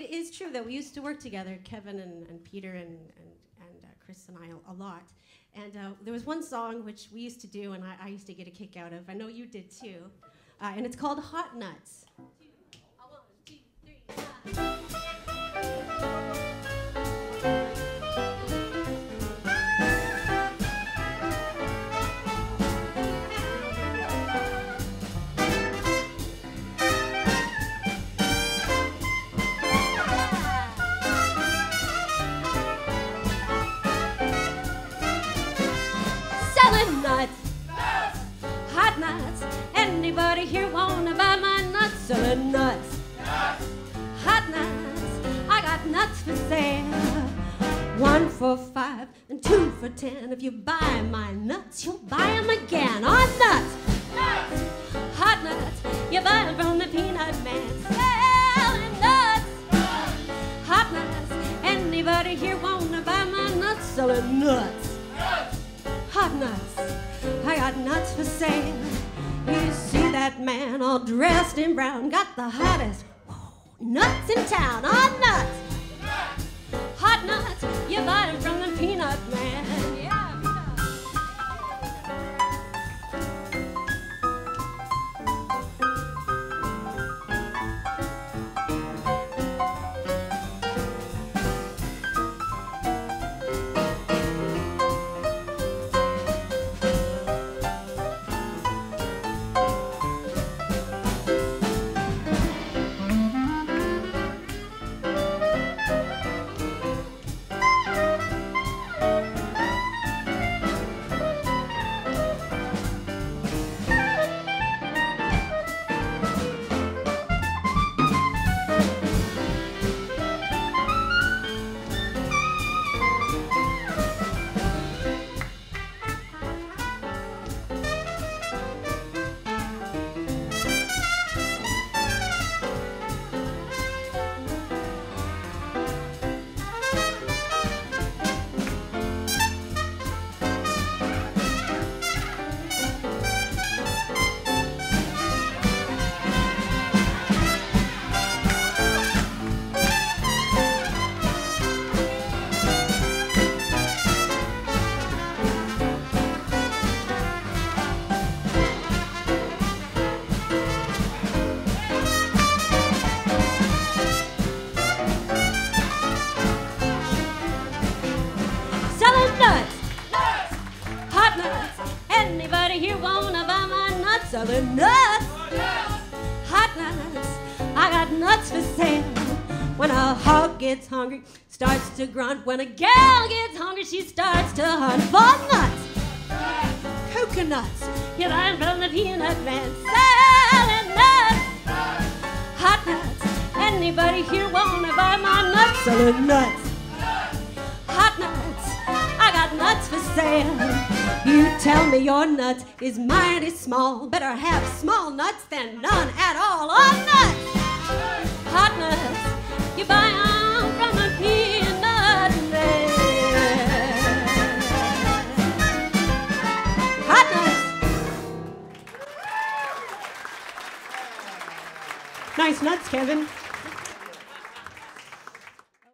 it is true that we used to work together, Kevin and, and Peter and, and, and uh, Chris and I, a lot. And uh, there was one song which we used to do, and I, I used to get a kick out of. I know you did too. Uh, and it's called Hot Nuts. Selling nuts, hot nuts. Anybody here wanna buy my nuts? Selling nuts, nuts. hot nuts. I got nuts for sale. One for five and two for ten. If you buy my nuts, you'll buy 'em again. On nuts, Nuts. hot nuts. You buy 'em from the peanut man. Selling nuts, nuts. hot nuts. Anybody here wanna buy my nuts? Selling nuts. nuts hot nuts. Got nuts for sale. You see that man all dressed in brown, got the hottest nuts in town. On nuts, hot nuts. Here wanna buy my nuts? Selling nuts, hot nuts. I got nuts for sale. When a hog gets hungry, starts to grunt. When a gal gets hungry, she starts to hunt for nuts. Coconuts, you 'em from the peanut man. Selling nuts, hot nuts. Anybody here wanna buy my nuts? Selling nuts hot nuts. I got nuts for sale. You tell me your nuts is mighty small. Better have small nuts than none at all. On nuts, hot nuts. You buy 'em from the peanut man. Hot nuts. Nice nuts, Kevin.